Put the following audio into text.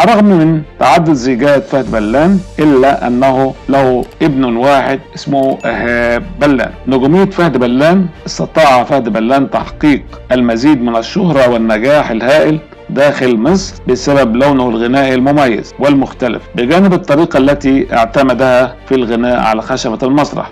على الرغم من تعدد زيجات فهد بلان إلا أنه له ابن واحد اسمه إيهاب بلان. نجومية فهد بلان استطاع فهد بلان تحقيق المزيد من الشهرة والنجاح الهائل داخل مصر بسبب لونه الغنائي المميز والمختلف بجانب الطريقة التي اعتمدها في الغناء على خشبة المسرح.